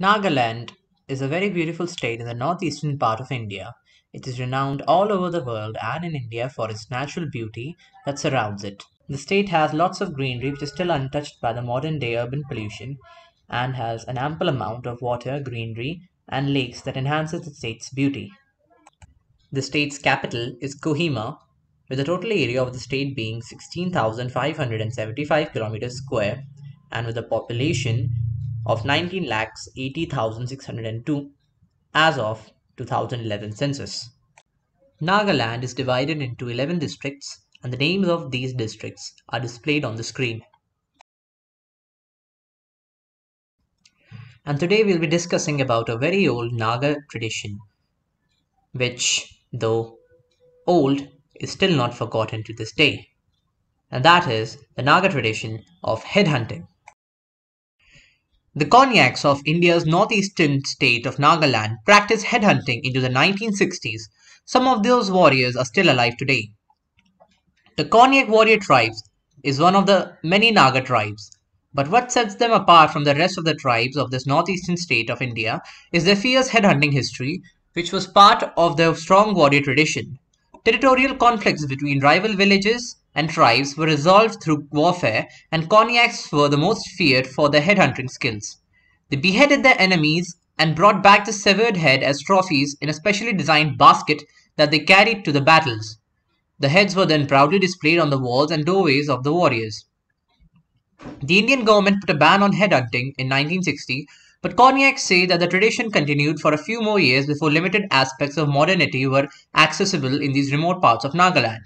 Nagaland is a very beautiful state in the northeastern part of India. It is renowned all over the world and in India for its natural beauty that surrounds it. The state has lots of greenery which is still untouched by the modern day urban pollution and has an ample amount of water, greenery, and lakes that enhances the state's beauty. The state's capital is Kohima, with the total area of the state being 16,575 kilometers square and with a population of 19 lakhs 80,602 as of 2011 census. Nagaland is divided into 11 districts and the names of these districts are displayed on the screen. And today we'll be discussing about a very old Naga tradition which though old is still not forgotten to this day. And that is the Naga tradition of headhunting. The Konyaks of India's northeastern state of Nagaland practiced headhunting into the 1960s. Some of those warriors are still alive today. The Konyak warrior tribes is one of the many Naga tribes. But what sets them apart from the rest of the tribes of this northeastern state of India is their fierce headhunting history, which was part of their strong warrior tradition. Territorial conflicts between rival villages and tribes were resolved through warfare, and Konyaks were the most feared for their headhunting skills. They beheaded their enemies and brought back the severed head as trophies in a specially designed basket that they carried to the battles. The heads were then proudly displayed on the walls and doorways of the warriors. The Indian government put a ban on headhunting in 1960, but Konyaks say that the tradition continued for a few more years before limited aspects of modernity were accessible in these remote parts of Nagaland.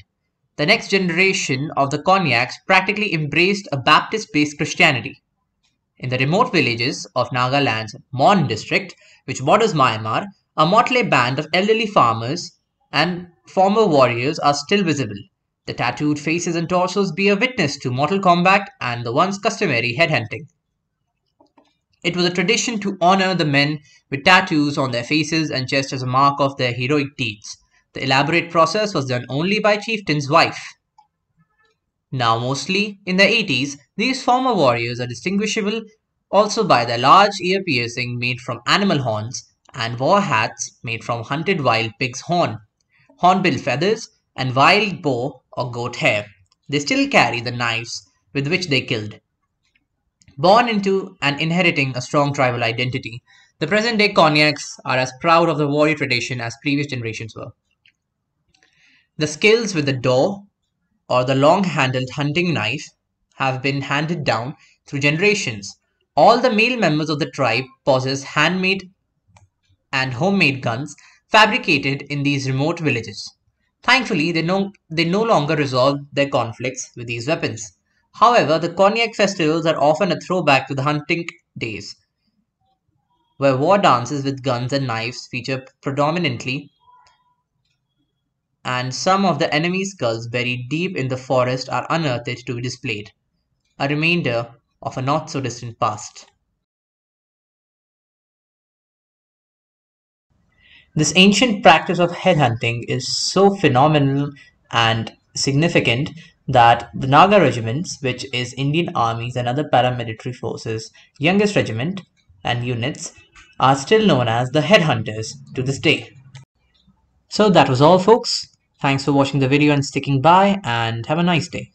The next generation of the Konyaks practically embraced a Baptist-based Christianity. In the remote villages of Nagaland's Mon district, which borders Myanmar, a motley band of elderly farmers and former warriors are still visible. The tattooed faces and torsos bear witness to mortal combat and the once customary headhunting. It was a tradition to honor the men with tattoos on their faces and chest as a mark of their heroic deeds. The elaborate process was done only by chieftain's wife. Now mostly in the 80s, these former warriors are distinguishable also by their large ear piercing made from animal horns and war hats made from hunted wild pig's horn, hornbill feathers, and wild boar or goat hair. They still carry the knives with which they killed. Born into and inheriting a strong tribal identity, the present day Konyaks are as proud of the warrior tradition as previous generations were. The skills with the daw or the long-handled hunting knife have been handed down through generations. All the male members of the tribe possess handmade and homemade guns fabricated in these remote villages. Thankfully, they no, they no longer resolve their conflicts with these weapons. However, the Konyak festivals are often a throwback to the hunting days, where war dances with guns and knives feature predominantly and some of the enemy's skulls buried deep in the forest are unearthed to be displayed, a remainder of a not so distant past. This ancient practice of headhunting is so phenomenal and significant that the Naga regiments, which is Indian armies and other paramilitary forces' youngest regiment and units, are still known as the headhunters to this day. So that was all folks. Thanks for watching the video and sticking by and have a nice day.